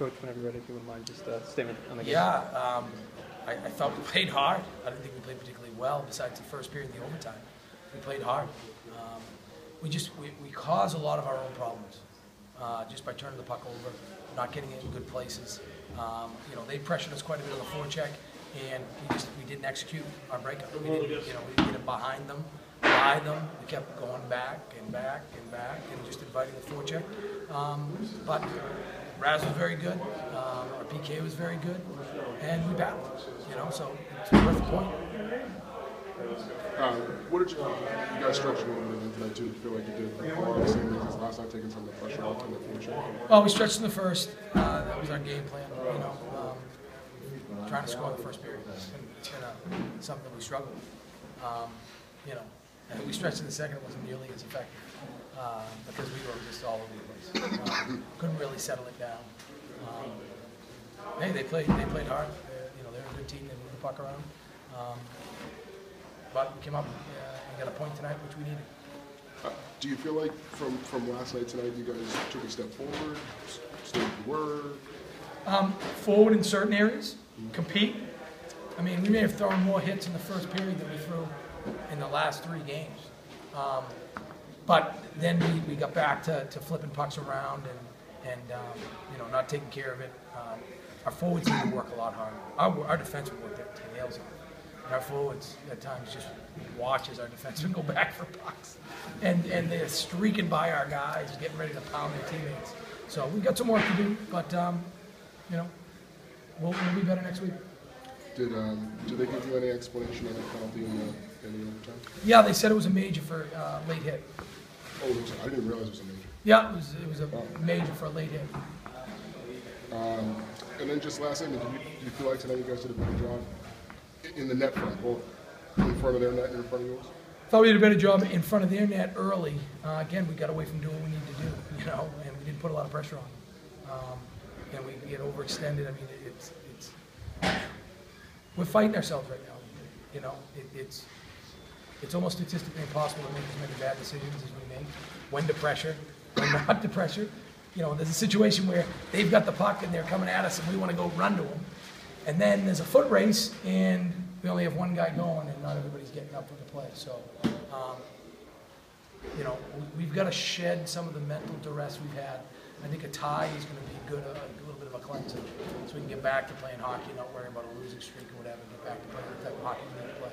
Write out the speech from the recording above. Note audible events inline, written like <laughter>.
Coach, whenever you're ready, if you wouldn't mind, just a statement on the game. Yeah, um, I, I thought we played hard. I didn't think we played particularly well, besides the first period, the overtime. We played hard. Um, we just we, we cause a lot of our own problems uh, just by turning the puck over, not getting it in good places. Um, you know, they pressured us quite a bit on the forecheck, and we just we didn't execute our breakup. We didn't, you know, we didn't get it behind them, by them. We kept going back and back and back, and just inviting the forecheck. Um, but Raz was very good. Um, our PK was very good, and we battled. You know, so it's worth the point. Uh, what did you, you guys stretch a little bit tonight too? Do you feel like you did a of the same things as last night, taking some of the pressure off in the future? Well, we stretched in the first. Uh, that was our game plan. You know, um, trying to score in the first period. And, you know, something that we struggled. with. Um, you know, and we stretched in the second. It wasn't nearly as effective uh, because we were just all over the place. Um, couldn't really settle it down. Um, hey, they played. They played hard. They're, you know, they're a good team. They moved the puck around. Um, but we came up uh, and got a point tonight, which we needed. Uh, do you feel like from, from last night tonight, you guys took a step forward, stayed where you were? um, forward in certain areas, compete. I mean, we may have thrown more hits in the first period than we threw in the last three games. Um, but then we, we got back to, to flipping pucks around and, and um, you know, not taking care of it. Um, our forwards need to work a lot harder. Our, our defensemen work their tails off. And our forwards at times just watches our defensemen go back for pucks. And, and they're streaking by our guys, getting ready to pound their teammates. So we've got some work to do, but, um, you know, we'll, we'll be better next week. Did, um, did they give you any explanation on the penalty in the, in the overtime? Yeah, they said it was a major for uh, late hit. Oh, it was, I didn't realize it was a major. Yeah, it was, it was a major for a late hit. And then just last thing, did you, do you feel like tonight you guys did a better job in the net front, both in front of their net and in front of yours? Thought we did a better job in front of their net early. Uh, again, we got away from doing what we need to do, <laughs> you know, and we didn't put a lot of pressure on them. Um, and we get overextended. I mean, it's, it's, we're fighting ourselves right now. You know, it, it's, it's almost statistically impossible to make as many bad decisions as we make. When to pressure, when <laughs> not to pressure. You know, there's a situation where they've got the puck and they're coming at us and we want to go run to them. And then there's a foot race and we only have one guy going and not everybody's getting up for the play. So, um, you know, we- we've got to shed some of the mental duress we've had. I think a tie is going to be good, a, little bit of a cleanser, so we can get back to playing hockey, not worrying about a losing streak or whatever, get back to playing the type of hockey we play.